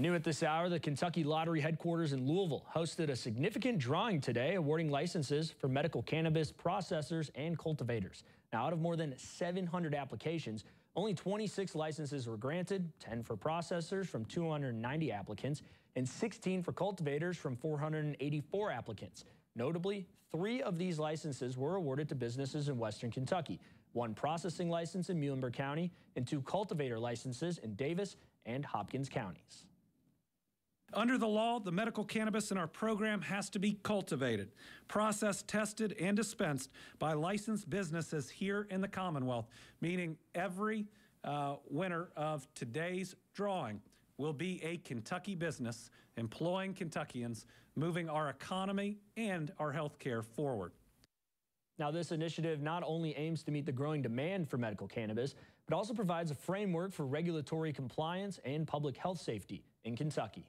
New at this hour, the Kentucky Lottery headquarters in Louisville hosted a significant drawing today, awarding licenses for medical cannabis processors and cultivators. Now, out of more than 700 applications, only 26 licenses were granted, 10 for processors from 290 applicants, and 16 for cultivators from 484 applicants. Notably, three of these licenses were awarded to businesses in western Kentucky, one processing license in Muhlenberg County, and two cultivator licenses in Daviess and Hopkins counties. Under the law, the medical cannabis in our program has to be cultivated, processed, tested, and dispensed by licensed businesses here in the Commonwealth, meaning every uh, winner of today's drawing will be a Kentucky business employing Kentuckians, moving our economy and our health care forward. Now, this initiative not only aims to meet the growing demand for medical cannabis, but also provides a framework for regulatory compliance and public health safety in Kentucky.